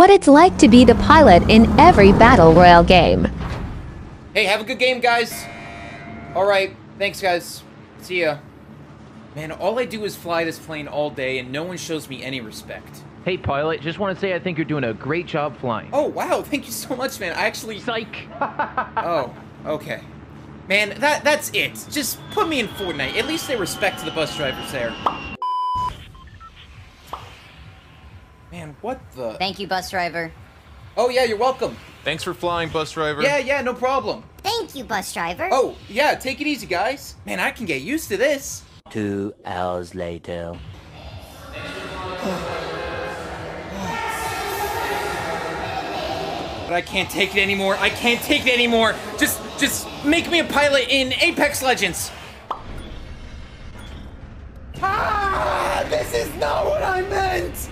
what it's like to be the pilot in every Battle Royale game. Hey, have a good game, guys. All right, thanks, guys. See ya. Man, all I do is fly this plane all day, and no one shows me any respect. Hey, pilot, just want to say I think you're doing a great job flying. Oh, wow, thank you so much, man. I actually... Psych! Oh, okay. Man, that that's it. Just put me in Fortnite. At least they respect the bus drivers there. Man, what the... Thank you, bus driver. Oh, yeah, you're welcome. Thanks for flying, bus driver. Yeah, yeah, no problem. Thank you, bus driver. Oh, yeah, take it easy, guys. Man, I can get used to this. Two hours later. But I can't take it anymore. I can't take it anymore. Just, just make me a pilot in Apex Legends. Ah, this is not what I meant.